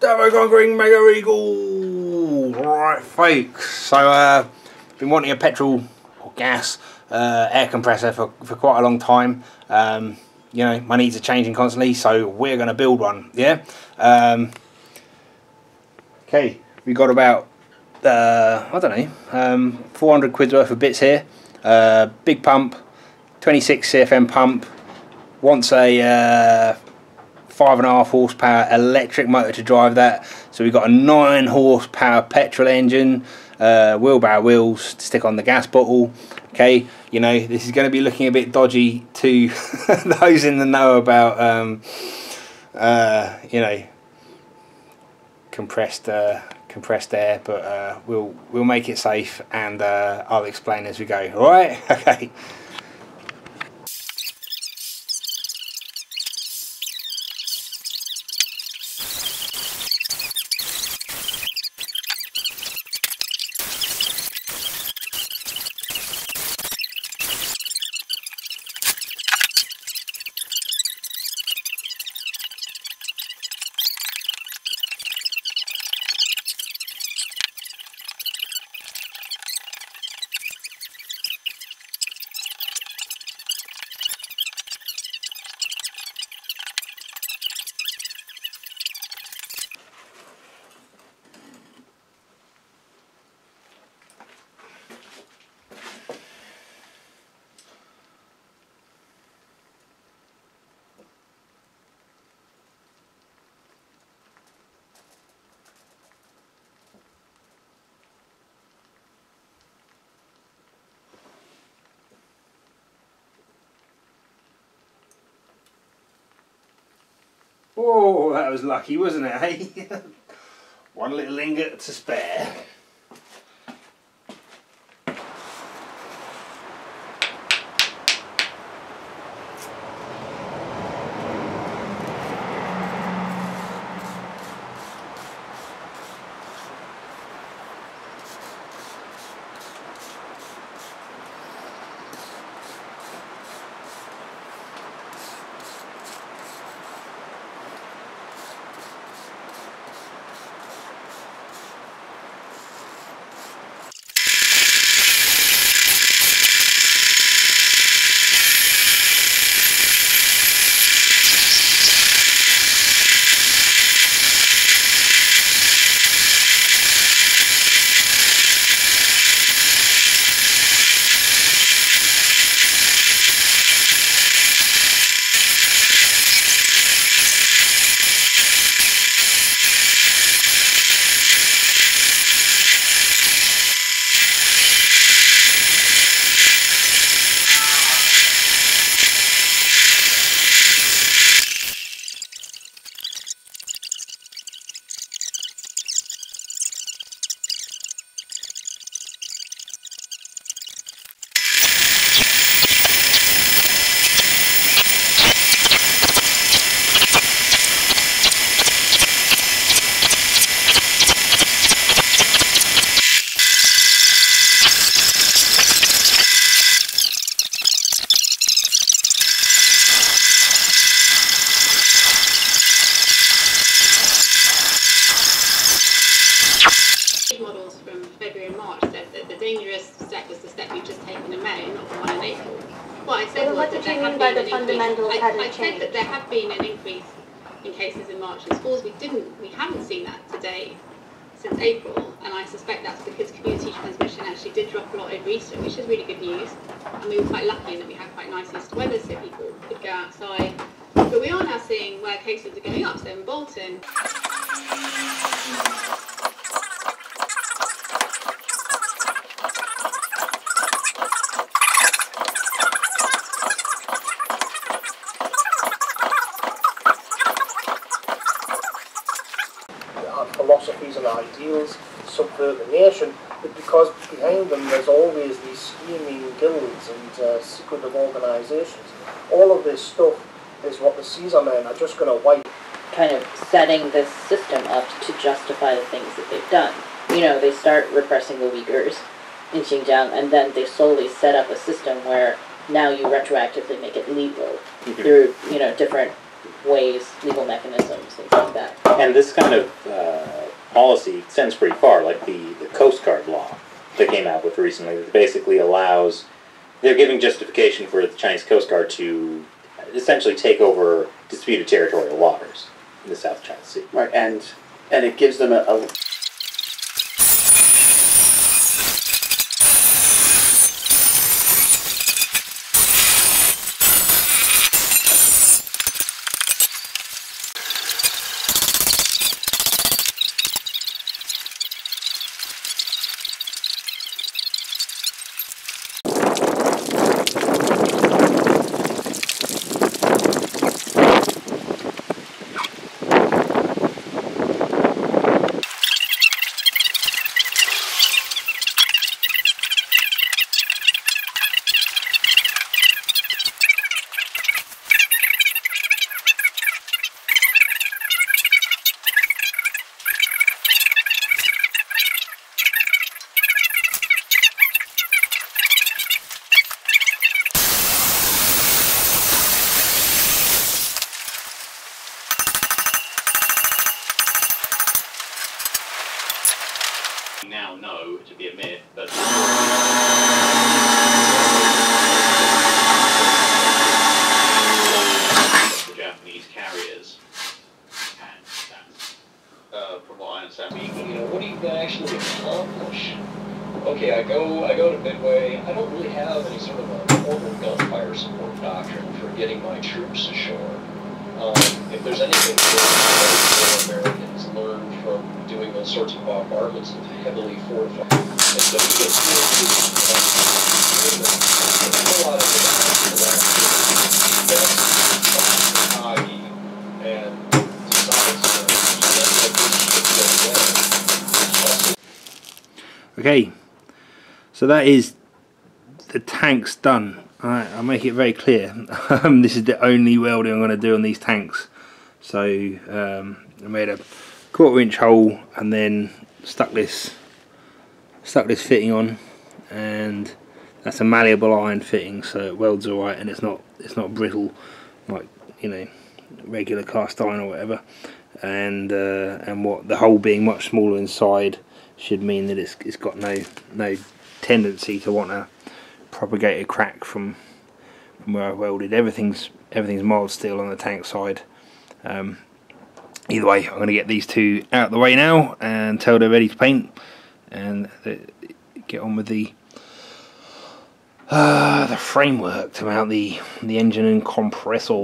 Demogorgon Green Mega Eagle! Right, folks. So, uh, been wanting a petrol or gas uh, air compressor for, for quite a long time. Um, you know, my needs are changing constantly, so we're going to build one, yeah? Um, okay, we got about, uh, I don't know, um, 400 quid worth of bits here. Uh, big pump, 26 CFM pump, wants a uh, five and a half horsepower electric motor to drive that. So we've got a nine horsepower petrol engine, uh, wheelbarrow wheels to stick on the gas bottle. Okay, you know this is going to be looking a bit dodgy to those in the know about, um, uh, you know, compressed uh, compressed air, but uh, we'll we'll make it safe and uh, I'll explain as we go. All right? Okay. Oh, that was lucky, wasn't it, eh? One little ingot to spare. models from February and March said that the dangerous step was the step we've just taken in May, not the one in April. What I said was that did there you had mean by been the an increase. I, I said that there had been an increase in cases in March in schools. We didn't, we haven't seen that today since April, and I suspect that's because community transmission actually did drop a lot over Easter, which is really good news. And we were quite lucky in that we had quite nice Easter weather, so people could go outside. But we are now seeing where cases are going up. So in Bolton, philosophies and ideals subvert the nation, but because behind them there's always these scheming guilds and uh, secretive organisations. All of this stuff is what the Caesar men are just going to wipe kind of setting this system up to justify the things that they've done. You know, they start repressing the Uyghurs in Xinjiang, and then they slowly set up a system where now you retroactively make it legal through, you know, different ways, legal mechanisms, things like that. And this kind of uh, policy extends pretty far, like the, the Coast Guard law that came out with recently, that basically allows, they're giving justification for the Chinese Coast Guard to essentially take over disputed territorial waters in the South China Sea. Right, and and it gives them a, a now know to be a myth, but the Japanese carriers, and that's, uh, what I understand, you know, what are you gonna actually accomplish? Okay, I go, I go to Midway. I don't really have any sort of a formal gunfire support doctrine for getting my troops ashore. Um, if there's anything that Americans learned from doing those sorts of bombardments of heavily fortified, and so we get to a lot of Okay, so that is the tanks done. Alright, I'll make it very clear. Um, this is the only welding I'm going to do on these tanks. So um, I made a quarter inch hole and then stuck this stuck this fitting on, and that's a malleable iron fitting, so it welds alright, and it's not it's not brittle like you know regular cast iron or whatever. And uh, and what the hole being much smaller inside should mean that it's it's got no no tendency to want to propagate a crack from from where I welded. Everything's everything's mild steel on the tank side. Um, either way, I'm going to get these two out of the way now until they're ready to paint, and uh, get on with the uh, the framework to mount the the engine and compressor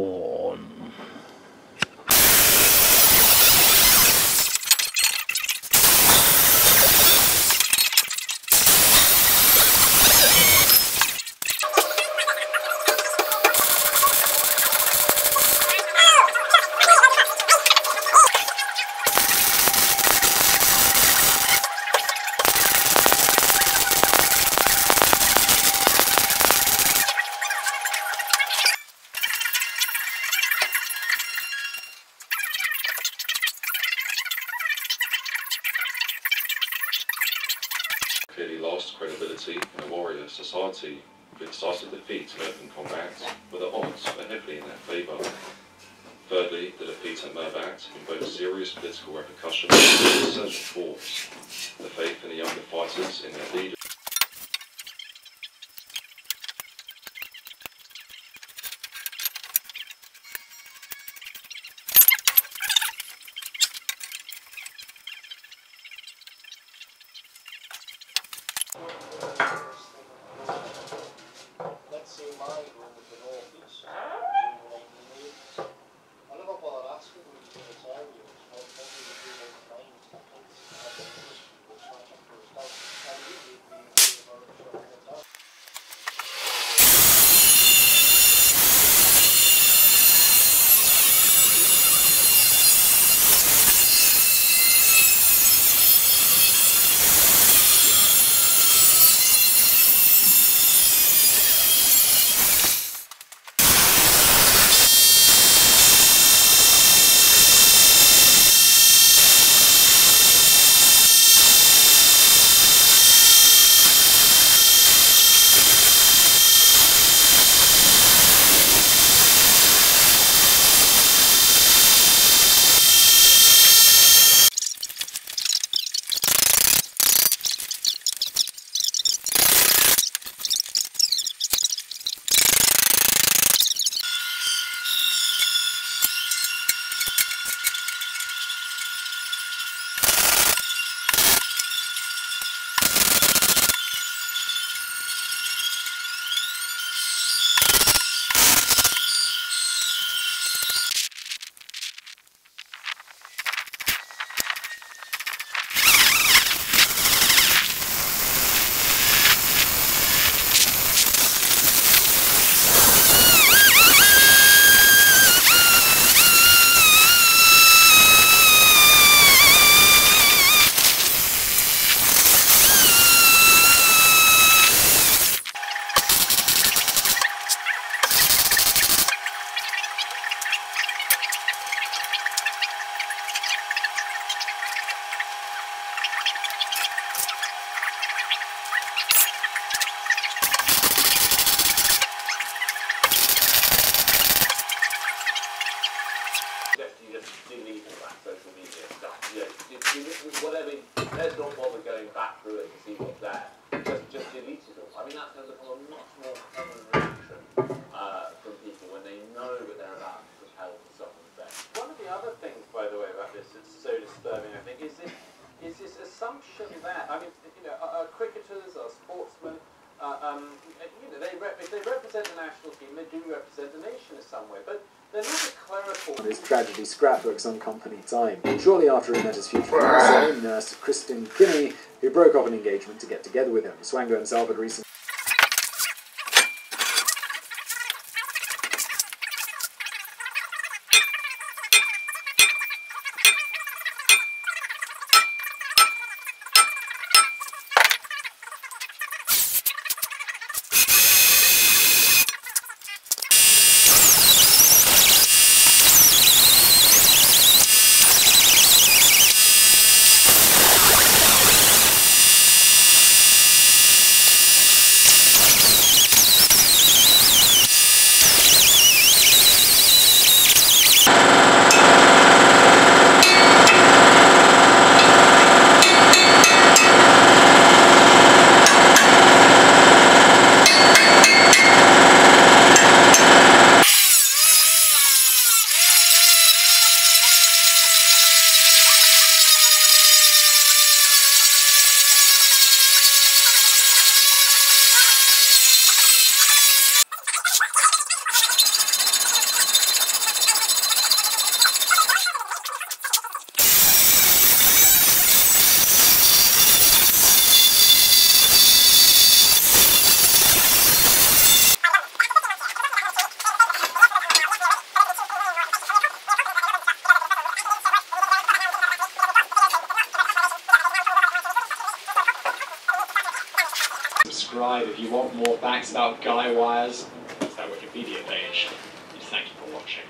clearly lost credibility in a warrior society with decisive defeat in open combat, where the odds are heavily in their favour. Thirdly, the defeat at Mirbat invoked serious political repercussions and resurgent force. The faith in the younger fighters in their leaders. With the northeast. Whatever, let's not bother going back through it to see what's there. Just, just delete it all. I mean, that's going to become a much more common reaction uh, from people when they know that they're about to propel to someone's death. One of the other things, by the way, about this that's so disturbing, I think, is this, is this assumption that, I mean, you know, uh, uh, cricketers or sportsmen, uh, um, you know, they rep- if they represent the national team, they do represent the nation in some way, but they're not a clerical. his tragedy scrapbooks on company time. Shortly after he met his future fiancée, nurse Kristen Kinney, who broke off an engagement to get together with him. Swango himself had recently Subscribe if you want more facts about guy wires. That's that Wikipedia page. Thank you for watching.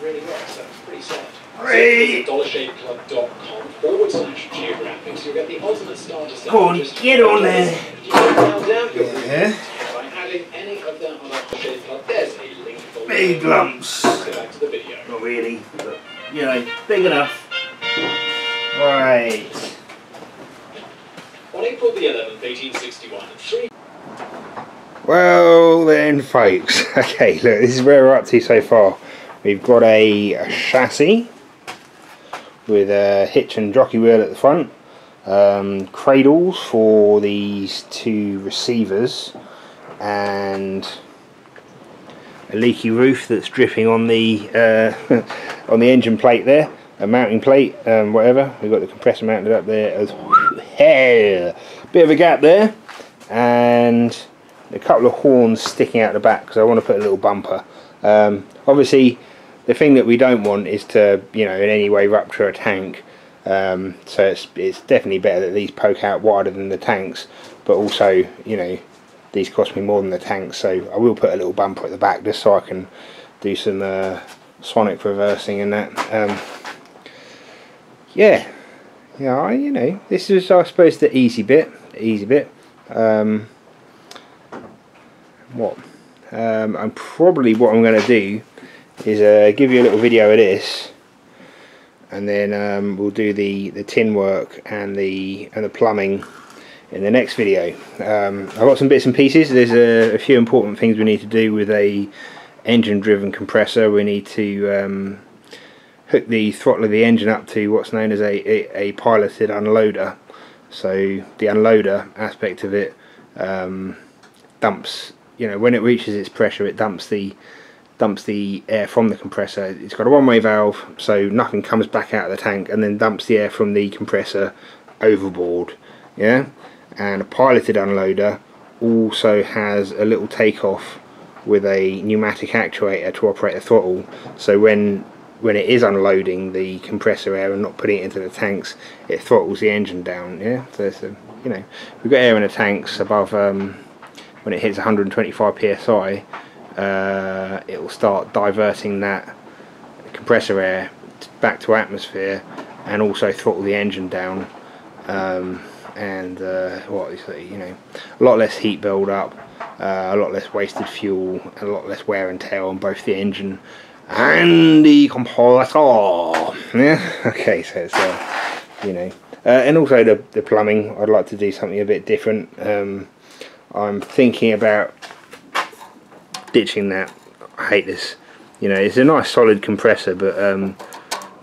Really works, so it's pretty solid. Hey. So visit dollarshaveclub.com forward slash geographics. You'll get the ultimate starter set. Go on, Just get on there. You can now down your Yeah. by adding any of them on our Shave Club. There's a link below. Big lumps. Go back to the video. Not really, but you know, big enough. Right. On April the 11th, 1861, three Well then, folks. Okay, look, this is where we're up to so far. We've got a, a chassis with a hitch and jockey wheel at the front, um, cradles for these two receivers, and a leaky roof that's dripping on the uh, on the engine plate there, a mounting plate, um, whatever. We've got the compressor mounted up there as hell. Bit of a gap there, and a couple of horns sticking out the back because I want to put a little bumper. Um, obviously, the thing that we don't want is to, you know, in any way rupture a tank. Um, so it's it's definitely better that these poke out wider than the tanks, but also, you know, these cost me more than the tanks. So I will put a little bumper at the back just so I can do some uh, sonic reversing and that. Um, yeah, yeah, I, you know, this is I suppose the easy bit, the easy bit. Um, what? Um, I'm probably what I'm going to do is uh, give you a little video of this, and then um, we'll do the the tin work and the and the plumbing in the next video. Um, I've got some bits and pieces. There's a, a few important things we need to do with a engine driven compressor. We need to um, hook the throttle of the engine up to what's known as a, a, a piloted unloader. So the unloader aspect of it um, dumps, you know, when it reaches its pressure, it dumps the dumps the air from the compressor. It's got a one-way valve, so nothing comes back out of the tank, and then dumps the air from the compressor overboard. Yeah, and a piloted unloader also has a little takeoff with a pneumatic actuator to operate the throttle. So when when it is unloading the compressor air and not putting it into the tanks, it throttles the engine down. Yeah, so you know we've got air in the tanks above um, when it hits 125 psi. Uh, it will start diverting that compressor air back to atmosphere and also throttle the engine down um, and uh, what you know a lot less heat build up uh, a lot less wasted fuel, a lot less wear and tear on both the engine and the compressor. Yeah, okay, so it's uh, you know, uh, and also the the plumbing. I'd like to do something a bit different. Um, I'm thinking about ditching that. I hate this. You know, it's a nice solid compressor, but um,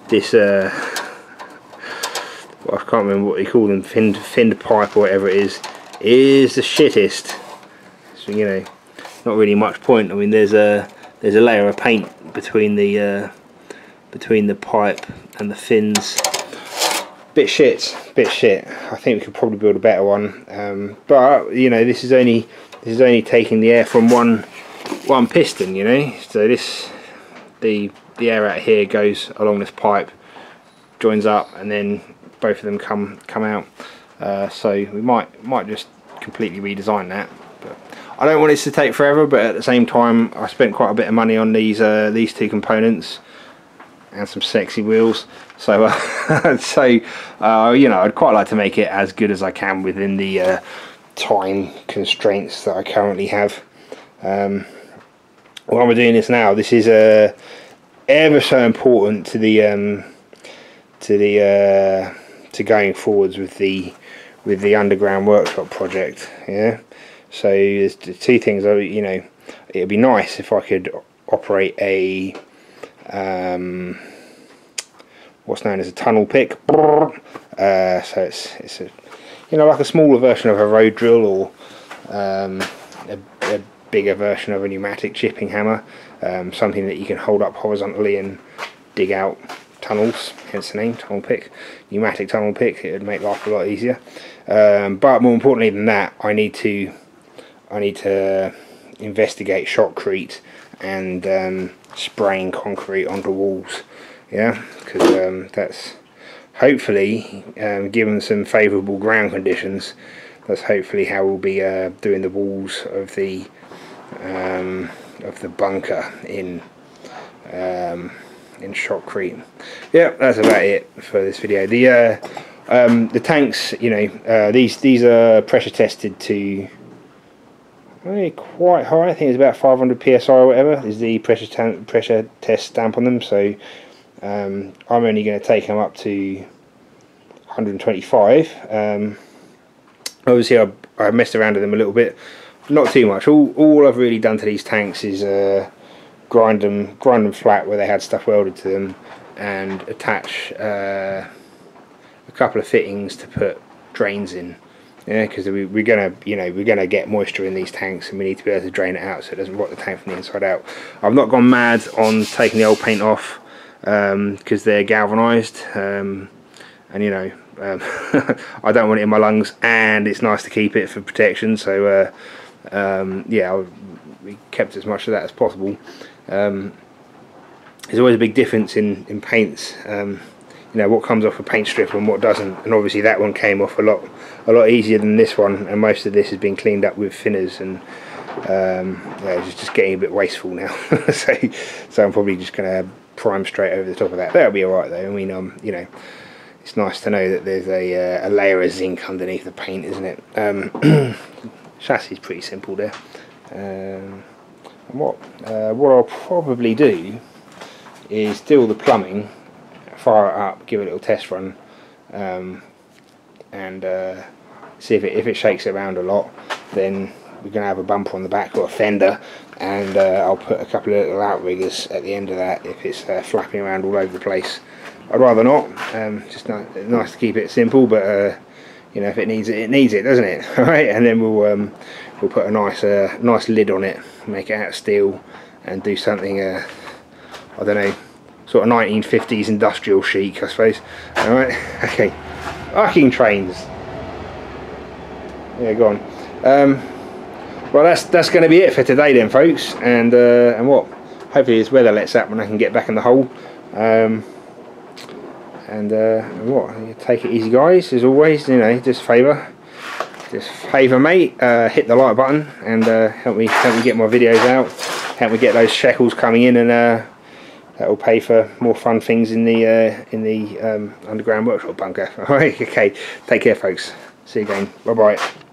this uh, I can't remember what they call them, finned, finned pipe or whatever it is, is the shittest. So you know, not really much point. I mean, there's a there's a layer of paint between the uh, between the pipe and the fins. Bit shit, bit shit. I think we could probably build a better one, um, but you know, this is only this is only taking the air from one one piston. You know, so this the the air out here goes along this pipe, joins up, and then both of them come come out. Uh, so we might might just completely redesign that. But I don't want this to take forever, but at the same time, I spent quite a bit of money on these uh, these two components and some sexy wheels. So uh, so uh, you know, I'd quite like to make it as good as I can within the uh, time constraints that I currently have. Um, while we're doing this now, this is uh, ever so important to the um, to the to going forwards with the with the underground workshop project. Yeah. So there's two things. You know, it'd be nice if I could operate a um, what's known as a tunnel pick. Uh, so it's it's a you know like a smaller version of a road drill or um, a, a bigger version of a pneumatic chipping hammer, um, something that you can hold up horizontally and dig out tunnels, hence the name, tunnel pick, pneumatic tunnel pick, it would make life a lot easier. Um, but more importantly than that, I need to, I need to investigate shotcrete and um, spraying concrete onto walls, yeah, because um, that's hopefully, um, given some favourable ground conditions, that's hopefully how we'll be uh, doing the walls of the um, of the bunker in um, in shotcrete. Yeah, that's about it for this video. The uh, um, the tanks, you know, uh, these these are pressure tested to really quite high. I think it's about 500 psi or whatever is the pressure pressure test stamp on them. So um, I'm only going to take them up to 125. Um, obviously, I, I messed around with them a little bit not too much. All all I've really done to these tanks is uh, grind them grind them flat where they had stuff welded to them, and attach uh, a couple of fittings to put drains in. Yeah, because we, we're gonna, you know, we're gonna get moisture in these tanks, and we need to be able to drain it out so it doesn't rot the tank from the inside out. I've not gone mad on taking the old paint off because um, they're galvanised, um, and you know, um, I don't want it in my lungs, and it's nice to keep it for protection. So. Uh, um, yeah, we kept as much of that as possible. Um, there's always a big difference in, in paints. Um, you know what comes off a paint strip and what doesn't, and obviously that one came off a lot a lot easier than this one, and most of this has been cleaned up with thinners and um, yeah, it's just getting a bit wasteful now. so, so I'm probably just going to prime straight over the top of that. That'll be alright though. I mean, um, you know, it's nice to know that there's a, uh, a layer of zinc underneath the paint, isn't it? Um, chassis is pretty simple there. Um, what uh, what I'll probably do is do the plumbing, fire it up, give it a little test run, um, and uh, see if it if it shakes it around a lot. Then we're going to have a bumper on the back or a fender, and uh, I'll put a couple of little outriggers at the end of that if it's uh, flapping around all over the place. I'd rather not. Um, just nice to keep it simple, but uh, you know if it needs it it needs it doesn't it all right and then we'll um, we'll put a nice uh, nice lid on it make it out of steel and do something uh, I don't know sort of 1950s industrial chic I suppose. Alright okay. Arcing trains. Yeah go on. Um, well that's that's going to be it for today then folks and uh, and what? Hopefully this weather lets up when I can get back in the hole. Um, and uh, what? Take it easy guys as always you know just favour just favour mate. Uh, hit the like button and uh, help me help me get my videos out. Help me get those shekels coming in and uh, that will pay for more fun things in the uh, in the um, underground workshop bunker. Alright okay. Take care folks. See you again. Bye bye